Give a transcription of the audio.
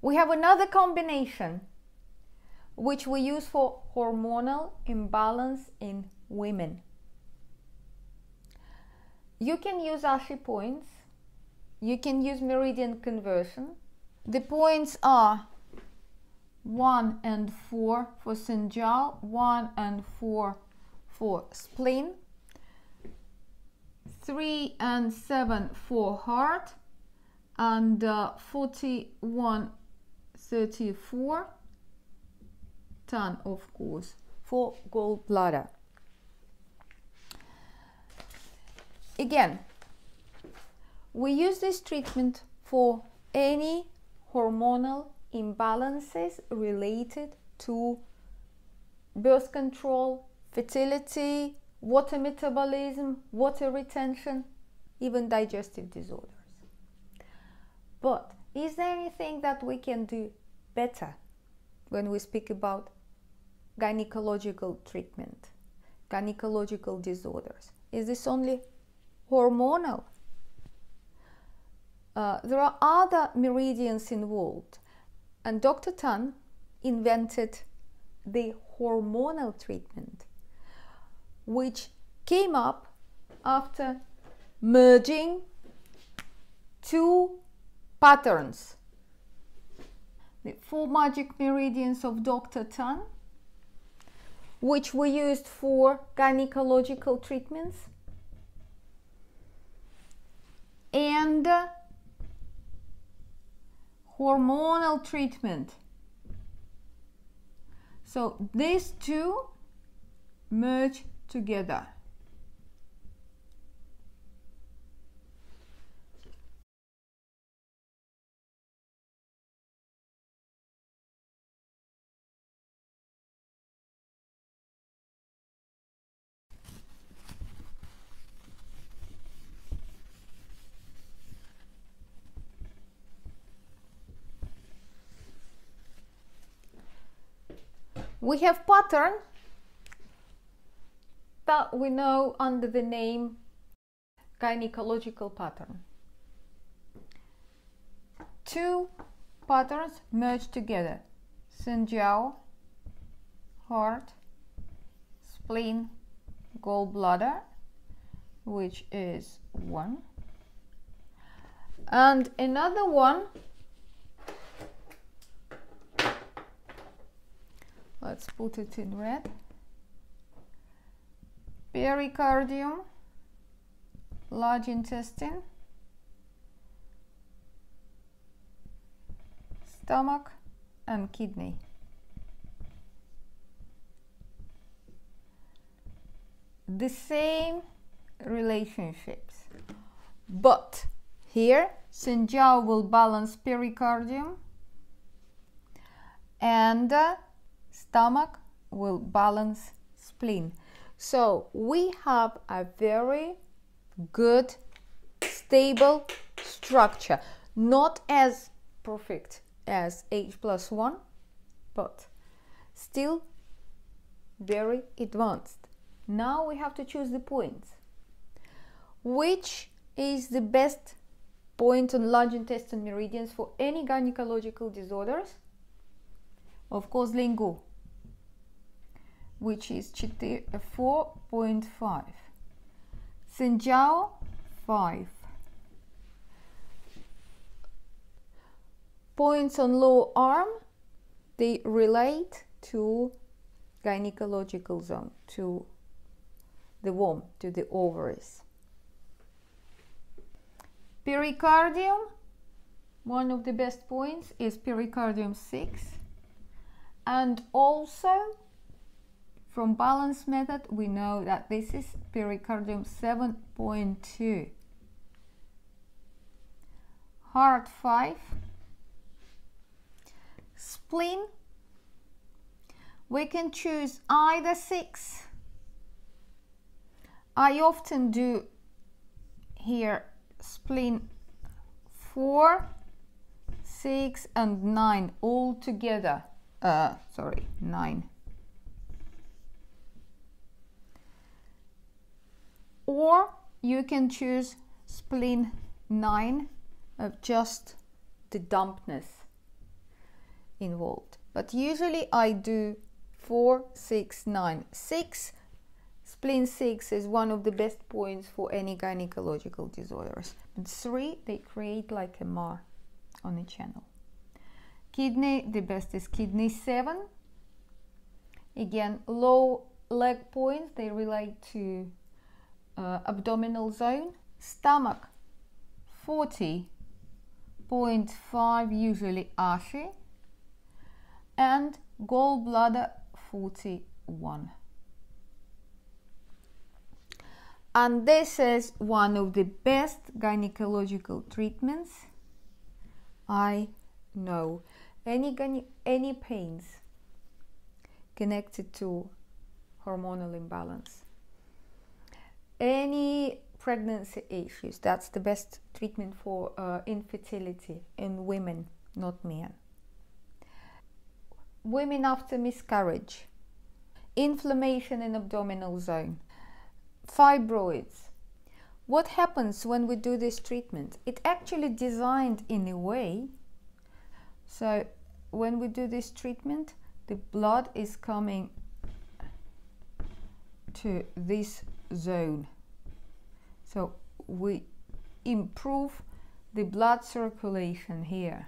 We have another combination which we use for hormonal imbalance in women. You can use Ashi points, you can use meridian conversion. The points are 1 and 4 for Sanjiao, 1 and 4 for spleen, 3 and 7 for heart, and uh, 41 34 ton of course for gallbladder again we use this treatment for any hormonal imbalances related to birth control fertility water metabolism water retention even digestive disorders. But is there anything that we can do better when we speak about gynecological treatment, gynecological disorders? Is this only hormonal? Uh, there are other meridians involved, and Dr. Tan invented the hormonal treatment, which came up after merging two patterns. The four magic meridians of Dr. Tan, which were used for gynecological treatments, and uh, hormonal treatment. So these two merge together. We have pattern that we know under the name gynecological pattern. Two patterns merge together. Sanjiao, heart, spleen, gallbladder, which is one. And another one let's put it in red. Pericardium. Large intestine. Stomach and kidney. The same relationships. But here Sanjiao will balance pericardium and uh, stomach will balance spleen. So we have a very good, stable structure. Not as perfect as H plus 1, but still very advanced. Now we have to choose the points. Which is the best point on large intestine meridians for any gynecological disorders? Of course, Ling Gu which is 4.5. Sanjiao 5. Points on lower arm, they relate to gynecological zone, to the womb, to the ovaries. Pericardium, one of the best points is pericardium 6 and also from balance method, we know that this is pericardium 7.2. Heart 5. Spleen, we can choose either 6. I often do here spleen 4, 6 and 9 all together. Uh, sorry, 9. Or you can choose spleen 9 of just the dampness involved. But usually I do four, six, nine. Six, spleen six is one of the best points for any gynecological disorders. But three, they create like a mar on the channel. Kidney, the best is kidney seven. Again, low leg points, they relate to uh, abdominal zone. Stomach, 40.5 usually Ashi and gallbladder 41 and this is one of the best gynecological treatments I know any any pains connected to hormonal imbalance any pregnancy issues that's the best treatment for uh, infertility in women not men women after miscarriage, inflammation in abdominal zone, fibroids. What happens when we do this treatment? It actually designed in a way so when we do this treatment, the blood is coming to this zone. So we improve the blood circulation here